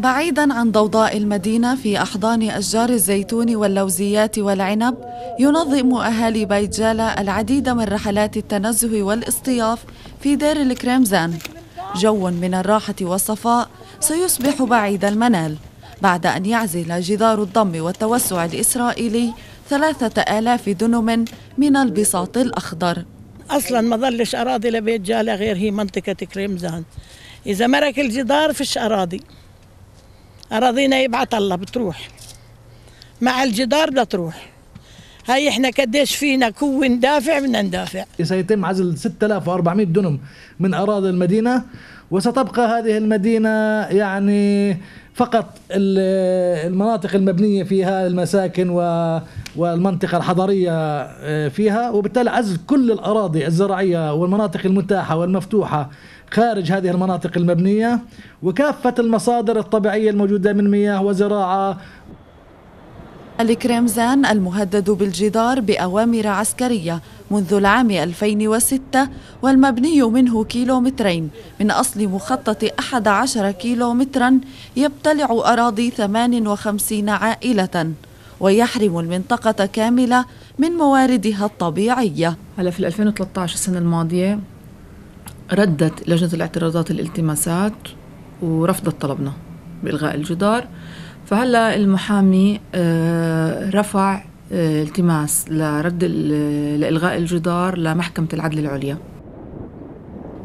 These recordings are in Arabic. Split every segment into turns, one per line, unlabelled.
بعيدا عن ضوضاء المدينة في أحضان أشجار الزيتون واللوزيات والعنب ينظم أهالي بيت جالة العديد من رحلات التنزه والاصطياف في دير الكريمزان جو من الراحة والصفاء سيصبح بعيد المنال بعد أن يعزل جدار الضم والتوسع الإسرائيلي ثلاثة آلاف دنم من البساط الأخضر.
أصلا ما ظلش أراضي لبيت جالة غير هي منطقة كريمزان إذا مرك الجدار فيش أراضي. اراضينا يبعث الله بتروح. مع الجدار بدها تروح هاي إحنا قديش فينا كو ندافع بدنا ندافع.
سيتم عزل 6400 دنم من أراضي المدينة وستبقى هذه المدينة يعني فقط المناطق المبنية فيها المساكن والمنطقة الحضرية آه، فيها. وبالتالي عزل كل الأراضي الزراعية والمناطق المتاحة والمفتوحة خارج هذه المناطق المبنية. وكافة المصادر الطبيعية الموجودة من مياه وزراعة.
الكريمزان المهدد بالجدار بأوامر عسكرية. منذ العام 2006 والمبني منه كيلومترين. من أصل مخطط 11 كيلومترا يبتلع أراضي 58 عائلة ويحرم المنطقة كاملة من مواردها الطبيعية.
هلا في 2013 السنة الماضية ردت لجنة الاعتراضات الالتماسات ورفضت طلبنا بإلغاء الجدار. فهلا المحامي آه، رفع التماس لرد لإلغاء الجدار لمحكمة العدل العليا.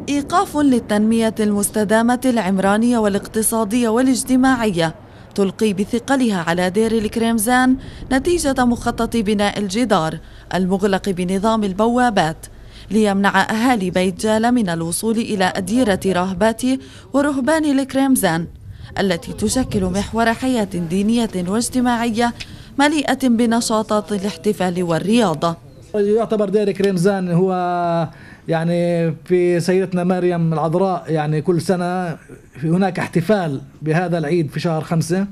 إيقاف للتنمية المستدامة العمرانية والاقتصادية والاجتماعية تلقي بثقلها على دير الكريمزان نتيجة مخطط بناء الجدار المغلق بنظام البوابات ليمنع أهالي بيت جالة من الوصول إلى أديرة راهبات ورهبان الكريمزان التي تشكل محور حياة دينية واجتماعية مليئة بنشاطات الاحتفال والرياضة.
يعتبر دير كريمزان هو يعني في سيدتنا مريم العذراء يعني كل سنة هناك احتفال بهذا العيد في شهر خمسة.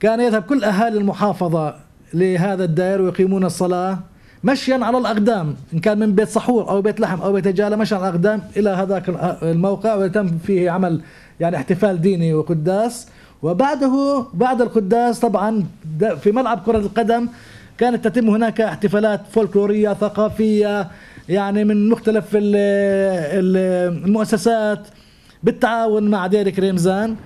كان يذهب كل أهالي المحافظة لهذا الدائر ويقيمون الصلاة مشيا على الأقدام إن كان من بيت صحور أو بيت لحم أو بيت جالة مشيا على الأقدام إلى هذاك الموقع ويتم فيه عمل يعني احتفال ديني وقداس. وبعده بعد القداس طبعا في ملعب كرة القدم كانت تتم هناك احتفالات فولكلورية ثقافية يعني من مختلف المؤسسات بالتعاون مع ديريك ريمزان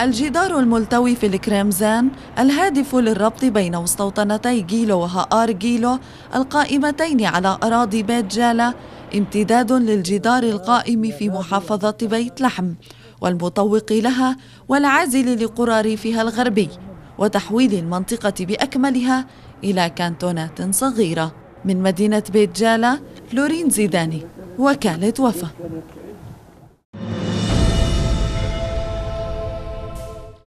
الجدار الملتوي في الكريمزان الهادف للربط بين مستوطنتي جيلو وهآر جيلو القائمتين على أراضي بيت جالة امتداد للجدار القائم في محافظة بيت لحم. والمطوق لها والعازل لقرى ريفها الغربي وتحويل المنطقة بأكملها إلى كانتونات صغيرة من مدينة بيت جالة فلورين زيداني وكالة وفا.